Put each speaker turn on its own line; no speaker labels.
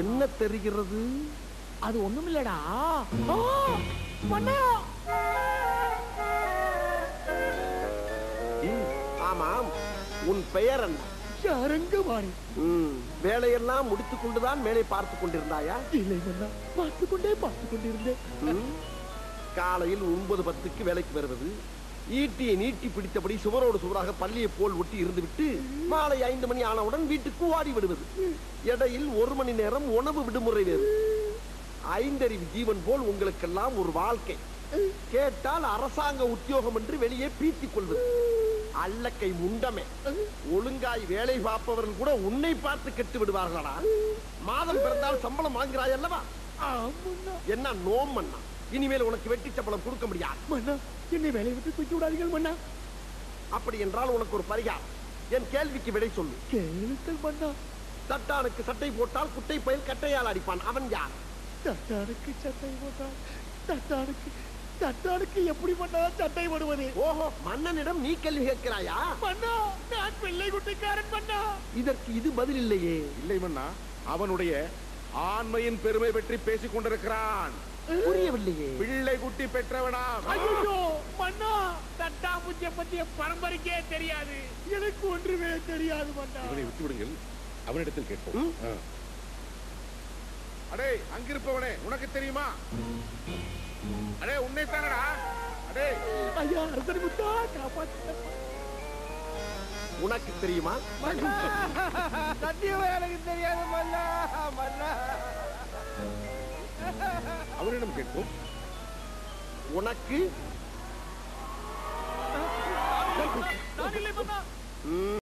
என்ன தெரிகிறது?
அது ஒண்ணும் இல்லடா
ஆமாம் உன் பெயர் என்ன?
அரங்கவாணி
வேலையெல்லாம் முடித்துக் கொண்டுதான் மேலே பார்த்து கொண்டிருந்தாயா?
இல்லை பார்த்து கொண்டே பார்த்து கொண்டிருந்தேன்
காலையில் ஒன்பது பத்துக்கு வேலைக்கு வருவது. ஈட்டியை நீட்டி பிடித்தபடி சுவரோடு சுவராக பள்ளியை போல் ஒட்டி இருந்துவிட்டு மாலை ஐந்து மணி ஆனவுடன் வீட்டுக்கு ஓடி விடுவது. இடையில் ஒரு மணி நேரம் உணவு விடுமுறை வேறு. ஐந்தறிவு ஜீவன் போல் உங்களுக்கெல்லாம் ஒரு வாழ்க்கை. கேட்டால் அரசாங்க உத்தியோகம் என்று வெளியே பீத்திக் கொள்வது. அல்லக்கை முண்டமே. ஒழுங்காய் வேலை பார்ப்பவர்கள் கூட உன்னை பார்த்து கெட்டு விடுவார்களா மாதம் பிறந்தால் சம்பளம் வாங்குகிறாய் அல்லவா? என்ன நோம் இனிமேல் உனக்கு வெட்டி சம்பளம் கொடுக்க முடியாது.
மன்னா என்னை வேலையை விட்டு தூக்கி விடாதீர்கள் மன்னா.
அப்படி என்றால் உனக்கு ஒரு பரிகாரம். என் கேள்விக்கு விடை சொல்லு.
கேளுங்கள் மன்னா.
தட்டானுக்கு சட்டை போட்டால் குட்டை பயல் கட்டையால் அடிப்பான். அவன் யார்?
தட்டானுக்கு சட்டை போட்டால் தட்டானுக்கு தட்டானுக்கு எப்படி பண்ணா சட்டை போடுவது?
ஓஹோ மன்னனிடம் நீ கேள்வி கேட்கிறாயா?
மன்னா நான் பிள்ளை குட்டிக்காரன் மன்னா.
இதற்கு இது பதில் இல்லையே.
இல்லை மன்னா அவனுடைய ஆண்மையின் பெருமை பற்றி பேசிக் கொண்டிருக்கிறான்.
புரியவில்லையே.
பிள்ளை குட்டி பெற்றவனா
ஐயோ மன்னா தட்டா பூச்சிய பத்திய பரம்பரைக்கே தெரியாது. எனக்கு ஒன்றுமே தெரியாது மன்னா.
இவனை விட்டு விடுங்கள். அவனிடத்தில் கேட்போம். அடே அங்கிருப்பவனே உனக்கு தெரியுமா? அடே உன்னை தானடா அடே.
ஐயா அரசன் முத்தா காப்பாற்ற
உனக்கு தெரியுமா?
சத்தியமா எனக்கு தெரியாது மன்னா மன்னா.
அவனிடம் கேட்போம்.
உனக்கு?
நான் இல்லை